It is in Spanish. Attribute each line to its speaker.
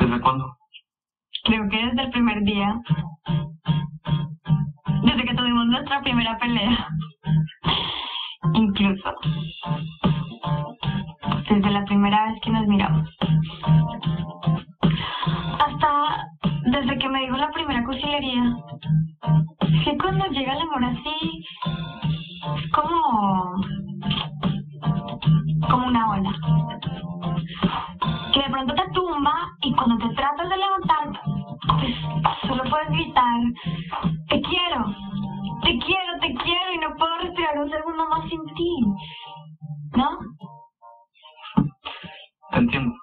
Speaker 1: ¿Desde cuándo?
Speaker 2: Creo que desde el primer día. Desde que tuvimos nuestra primera pelea. Incluso. Desde la primera vez que nos miramos. Hasta desde que me dijo la primera cursilería. Que cuando llega el amor así, es como. como una ola. Que de pronto te tumba y cuando te tratas de levantar, pues solo puedes gritar, te quiero, te quiero, te quiero y no puedo respirar un segundo más sin ti. ¿No?
Speaker 1: Te entiendo.